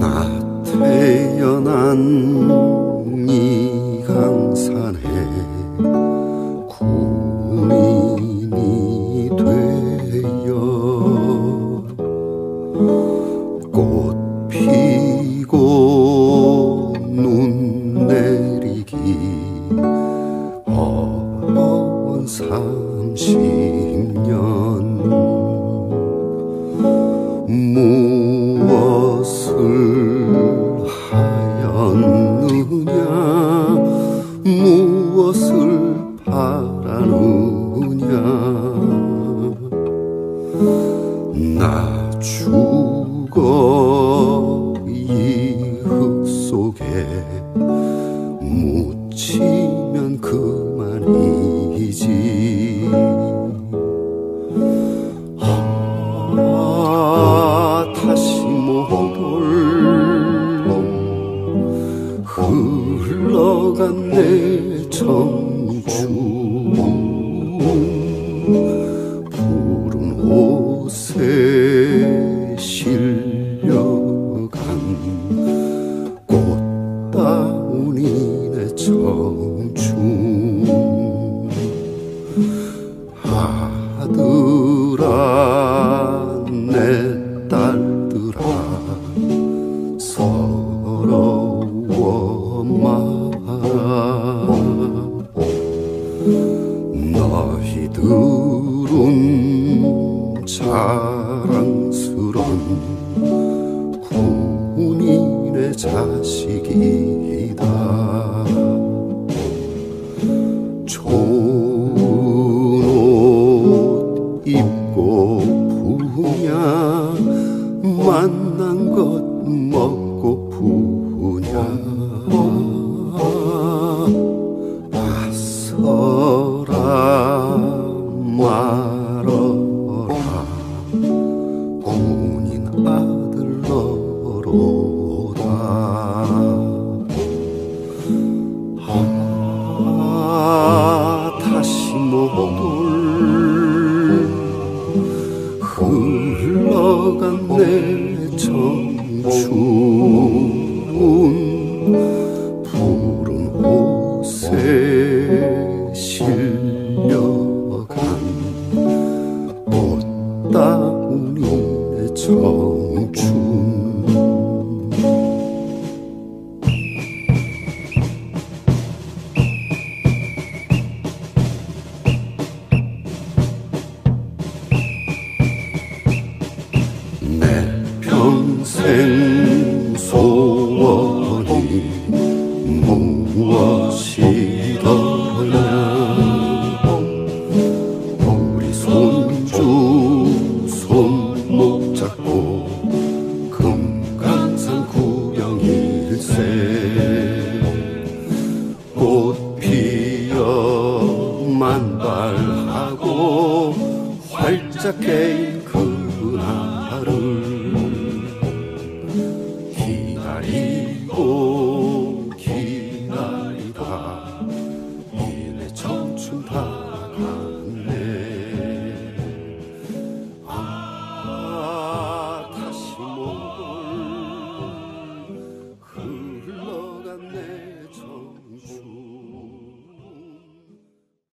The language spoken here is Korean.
나 태어난 나 죽어 이 흙 속에 묻히면 그만이지. 아, 다시 모험을 흘러간 내 청춘 얘들아 서러워 마 너희들은 자랑스런 군인의 자식이 moi. 따윈의 청춘. 내 평생 소원이 무엇이더냐? 저 만발하고 활짝 깨인 그날을 기다리고 기다리다. 이내 청춘 다가